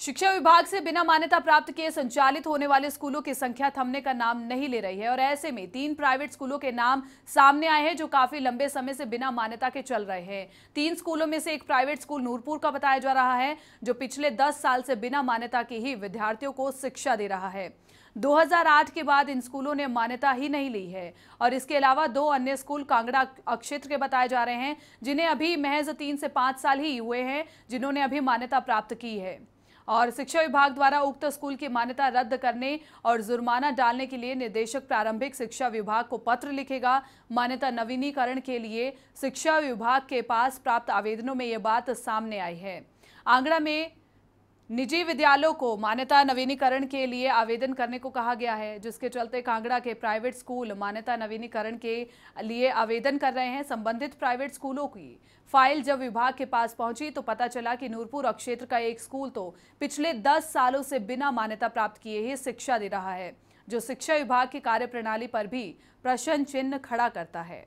शिक्षा विभाग से बिना मान्यता प्राप्त किए संचालित होने वाले स्कूलों की संख्या थमने का नाम नहीं ले रही है और ऐसे में तीन प्राइवेट स्कूलों के नाम सामने आए हैं जो काफ़ी लंबे समय से बिना मान्यता के चल रहे हैं। तीन स्कूलों में से एक प्राइवेट स्कूल नूरपुर का बताया जा रहा है, जो पिछले दस साल से बिना मान्यता के ही विद्यार्थियों को शिक्षा दे रहा है। 2008 के बाद इन स्कूलों ने मान्यता ही नहीं ली है और इसके अलावा दो अन्य स्कूल कांगड़ा क्षेत्र के बताए जा रहे हैं, जिन्हें अभी महज तीन से पाँच साल ही हुए हैं, जिन्होंने अभी मान्यता प्राप्त की है। और शिक्षा विभाग द्वारा उक्त स्कूल की मान्यता रद्द करने और जुर्माना डालने के लिए निदेशक प्रारंभिक शिक्षा विभाग को पत्र लिखेगा। मान्यता नवीनीकरण के लिए शिक्षा विभाग के पास प्राप्त आवेदनों में ये बात सामने आई है। आंगड़ा में निजी विद्यालयों को मान्यता नवीनीकरण के लिए आवेदन करने को कहा गया है, जिसके चलते कांगड़ा के प्राइवेट स्कूल मान्यता नवीनीकरण के लिए आवेदन कर रहे हैं। संबंधित प्राइवेट स्कूलों की फ़ाइल जब विभाग के पास पहुँची तो पता चला कि नूरपुर क्षेत्र का एक स्कूल तो पिछले दस सालों से बिना मान्यता प्राप्त किए ही शिक्षा दे रहा है, जो शिक्षा विभाग की कार्यप्रणाली पर भी प्रश्न चिन्ह खड़ा करता है।